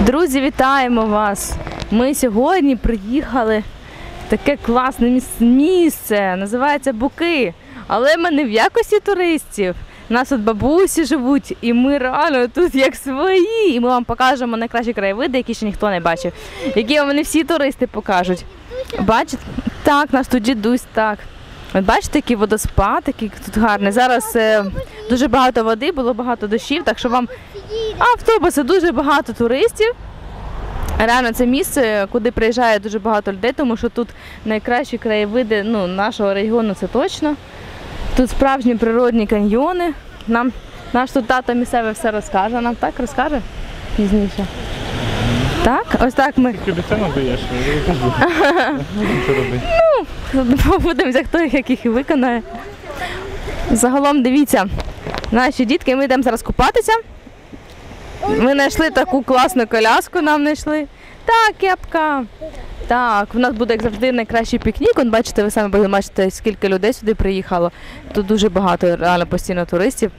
Друзі, вітаємо вас! Ми сьогодні приїхали в таке класне місце, називається Буки. Але ми не в якості туристів. У нас тут бабусі живуть, і ми реально тут як свої. І ми вам покажемо найкращі краєвиди, які ще ніхто не бачив, які вам не всі туристи покажуть. Бачите? Так, наш тут дідусь, так. От бачите, який водоспад, який тут гарний. Зараз е, дуже багато води, було багато дощів, так що вам автобуси, дуже багато туристів. Реально, це місце, куди приїжджає дуже багато людей, тому що тут найкращі краєвиди ну, нашого регіону, це точно. Тут справжні природні каньйони. Нам наш тут тато місцевий все розкаже. Нам так розкаже пізніше. Так, ось так ми Ти обіцянок даєш, я кажу. Що робити? Подивимося, хто їх яких і виконає. Загалом дивіться, наші дітки, ми йдемо зараз купатися. Ми знайшли таку класну коляску, нам знайшли. Так, кепка. Так, у нас буде, як завжди, найкращий пікнік. Он, бачите, ви самі будете бачите, скільки людей сюди приїхало. Тут дуже багато реально постійно туристів.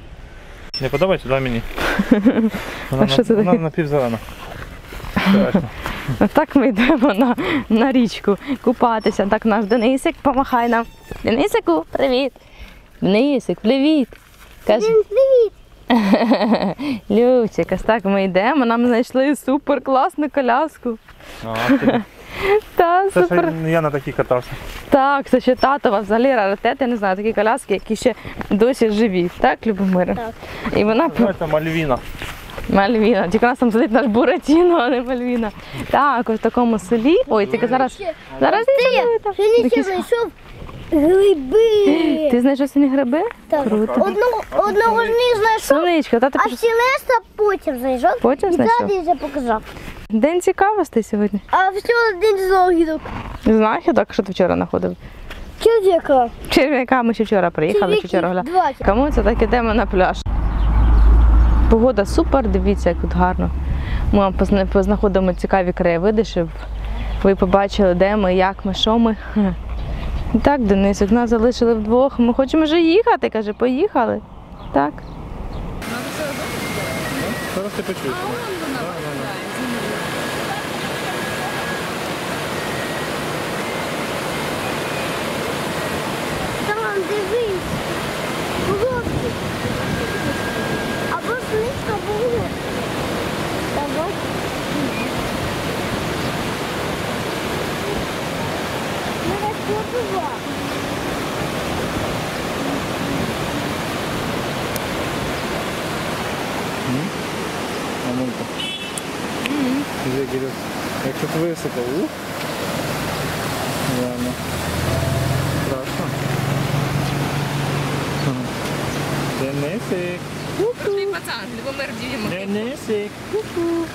Не подобається, дай мені. Вона, А що вона напівзелена. Страшно. Так ми йдемо на, на річку купатися. Так наш Денисик помахай нам. Денисику, привіт. Денисик, привіт. Каже, Привіт! Любчик, ось так ми йдемо, нам знайшли супер класну коляску. А, Та Це супер. ще я на такій катався. Так, це ще татова взагалі раритет, я не знаю, такі коляски, які ще досі живі. Так, Любомира? Так. І вона по- Мальвіна. Мальвіна. Тільки нас там сидить наш Буратіно, а не Мальвіна. Так, ось в такому селі. Ой, тільки зараз. Зараз не ще знайшов гриби. Ти знайшов сьогодні гриби? Так. Круто. Одного, одного з них знайшов, Сонечко, та ти а пішов. всі решта потім знайшов. Потім І знайшов? ззаді вже показав. День цікавостей сьогодні. А все один знахідок. Знахідок, що ти вчора знаходив? Чоловіка. Черв'яка ми ще вчора приїхали, чи вчора. Два. Кому це так ідемо на пляж. Погода супер, дивіться, як тут гарно. Ми вам позна- познаходимо цікаві краєвиди, щоб ви побачили, де ми, як ми, що ми. І Так, Денисик, нас залишили вдвох. Ми хочемо вже їхати, каже, поїхали. Так. Зараз ти почуєш. Там дивись. Головки. Або слизько було. Давай. Не розпливла. Мамулька. Диви, Кирюс. Як тут високо. Ух. Реально. Страшно. Ага. Денисик. Ти пацан, Любомир діємо. Денисик. Ку-ку.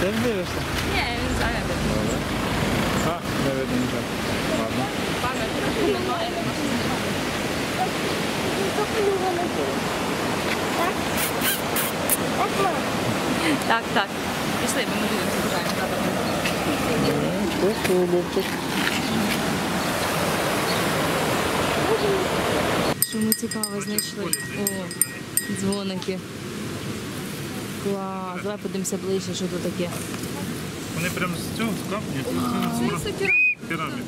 Ти ж дивишся? Ні, він зайнятий. А, не видно нічого. Ладно. Так? Так. Так, так. Пішли, бо ми. Ку-ку, Що ми цікаве знайшли? О, дзвоники. Клас. Давай подивимося ближче, що тут таке. Вони прям з цього скапні. Це пірамід.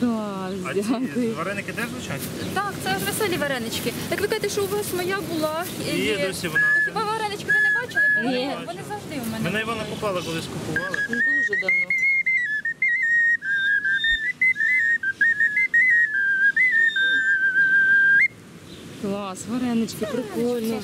Клас, А ці дякую. вареники теж звучать? Так, це ж веселі варенички. Так ви кажете, що у вас моя була. І є досі вона. Ні. вони- завжди у мене. Мене Івана купала, колись купували. Дуже давно. Клас, варенички прикольні.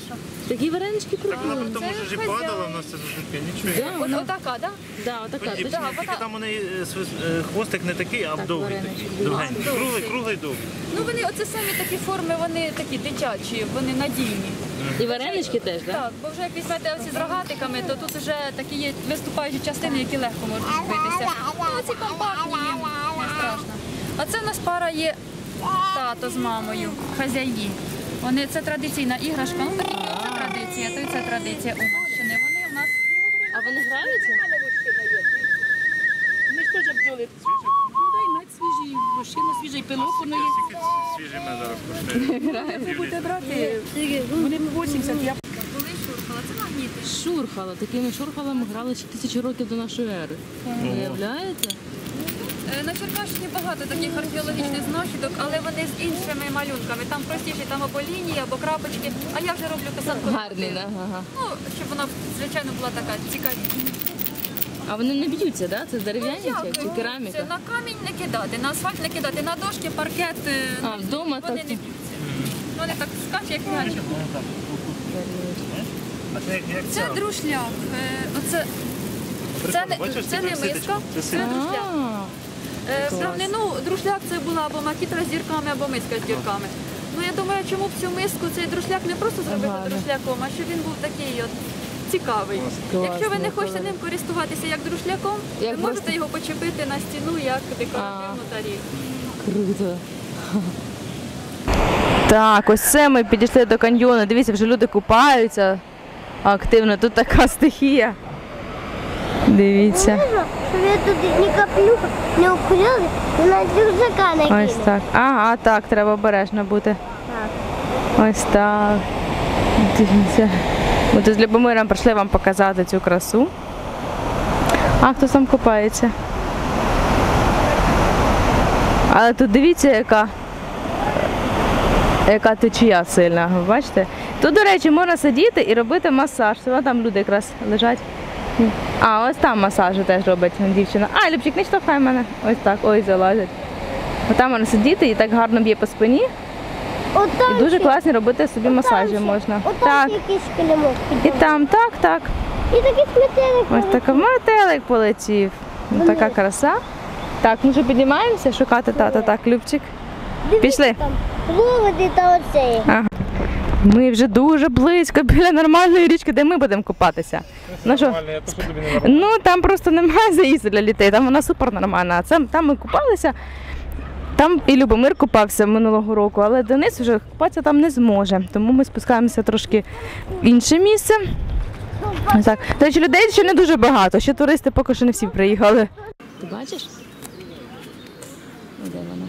Такі варенички Так вона прикольні. ж і падала в нас ця нічого. Да, От, вона- отака, да? Да, отака. Подібні. точно. Тільки там у неї е, е, хвостик не такий, а Так, довгий варенички. такий. Круглий, круглий довгий. Ну вони оце самі такі форми, вони такі дитячі, вони надійні. І варенички теж, так? Так, бо вже як візьмете оці з рогатиками, то тут вже такі є виступаючі частини, які легко можуть збитися. Ну, оці компактні, їм не страшно. А це в нас пара є тато з мамою, хазяї. Вони це традиційна іграшка. Ну це традиція, то і це традиція Уманщини. Вони в нас А вони граються? Ми ж теж бджоли. Ну дай мед свіжий, вощина свіжий пилок, воно є. Свіжий ми зараз коштує. Будете брати, вони 80, я Коли шурхала, це магніти. Шурхала, такими шурхалами грали ще тисячі років до нашої ери. Уявляєте? Е, На Черкащині багато таких археологічних знахідок, але вони з іншими малюнками. Там простіші, там або лінії, або крапочки. А я вже роблю писанку. Гарний, да? ага. Ну, щоб вона, звичайно, була така цікавіша. А вони не б'ються, да? Це дерев'яні Як? чи, Це кераміка? на камінь не кидати, на асфальт не кидати, на дошки, паркет. е, А, вдома вони так? не б'ються. Ну, Вони так скачуть, як м'ячик. Це як, як Це друшляк. Е, Оце, це, це не миска, це друшляк. Е, В давнину друшляк це була або макітра з дірками, або миска з дірками. Ну я думаю, чому б цю миску цей друшляк не просто зробити друшляком, а щоб він був такий от цікавий. Якщо ви не хочете ним користуватися як друшляком, Як ви можете його почепити на стіну як декоративну тарілку. Круто. Так, ось це ми підійшли до каньйону. Дивіться, вже люди купаються активно. Тут така стихія. Дивіться. Щоб я тут не каплю, не укурили, і на рюкзака Ось так. Ага, так, треба обережно бути. Ось так. Дивіться. Ми тут з Любомиром прийшли вам показати цю красу. А хто там купається? Але тут дивіться, яка, яка течія сильна. Бачите? Тут, до речі, можна сидіти і робити масаж. Вона там люди якраз лежать. А, ось там масажі теж робить дівчина. А, Любчик, не штовхай мене. Ось так, ой, залазять. Отам можна сидіти і так гарно б'є по спині. І дуже класні робити собі масажі можна. Так. якийсь килимок І там, так, так. І такий сметелик. Ось така метелик полетів. Ну, Така краса. Так, ми вже піднімаємося шукати тата. Так, Любчик. Пішли. Проводи та оцей. Ми вже дуже близько біля нормальної річки, де ми будемо купатися. Ну що, Нормально, я то, що тобі не нормально. ну там просто немає заїзду для дітей, там вона супер нормальна. А це, там ми купалися. Там і Любомир купався минулого року, але Денис вже купатися там не зможе. Тому ми спускаємося трошки в інше місце. Так. До речі, людей ще не дуже багато, ще туристи поки що не всі приїхали. Ти бачиш? Де вона?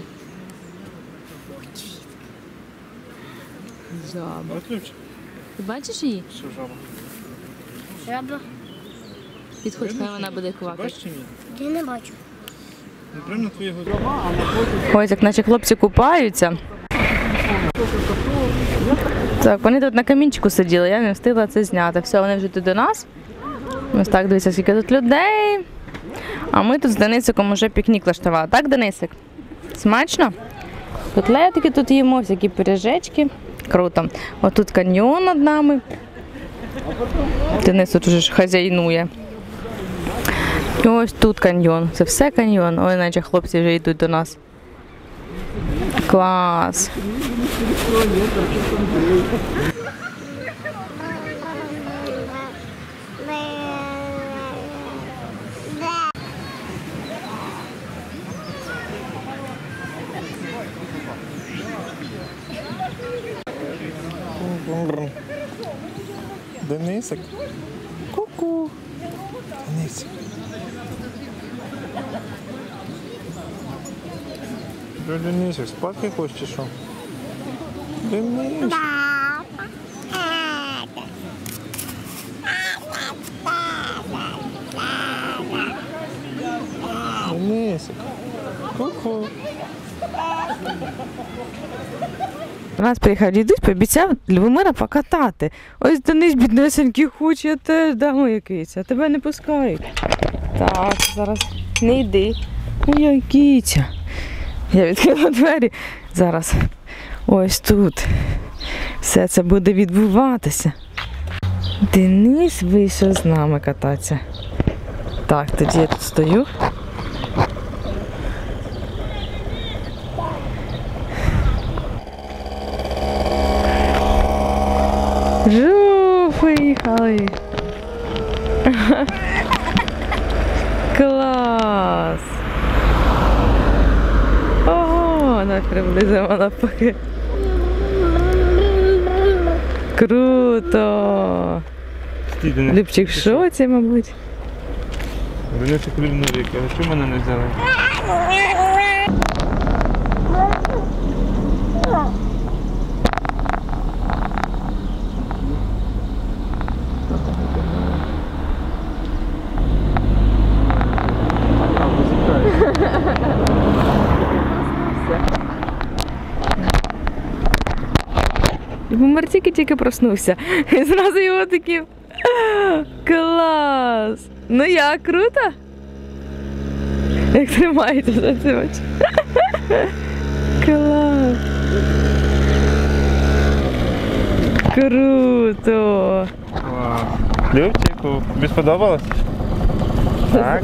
Жаба. Ти бачиш її? що жаба. Жаба. Підходь, хай вона буде квакати. Я не бачу. Ось як наче хлопці купаються. Так, вони тут на камінчику сиділи, я не встигла це зняти. Все, вони вже тут до нас. Ось так, дивіться, скільки тут людей. А ми тут з Денисиком уже пікнік влаштували. Так, Денисик? Смачно? Котлетки тут їмо, всякі пиріжечки. Круто. Отут каньйон над нами. Денис тут уже ж хазяйнує. І ось тут каньйон. Це все каньйон. Ой, наче хлопці вже йдуть до нас. Клас. Денисик. Ку-ку. Денисик. Бля, Денисик, спати хочеш чи що? Денисик. Денисик. Ку-ку. До нас приїхав дідусь, пообіцяв Любомира покатати. Ось Денис біднесенький хоче теж, да, моя киця, тебе не пускають. Так, зараз не йди. Ой, киця. Я відкрила двері. Зараз. Ось тут. Все це буде відбуватися. Денис вийшов з нами кататися. Так, тоді я тут стою. Жу, поїхали. Клас. Ого, нас приблизимо навпаки. Круто. Любчик, що це, мабуть? Денисик клюнув віки. А чому мене не взяли? Бумер тільки-тільки проснувся. І зразу його такі. Клас! Ну як, круто? Як тримаєте за це очі? Клас! Круто! Любчику, тобі сподобалось? Так?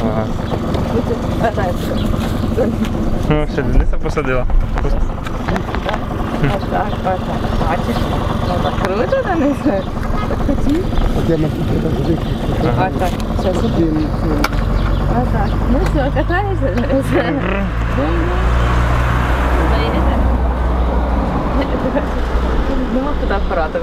Клас. Ну, ще Дениса посадила. Отак. Бачиш? Отак круто, Денис? Отак. Зараз Отак. Ну все, катаєшся? Заїдете? Ну, куди апаратом?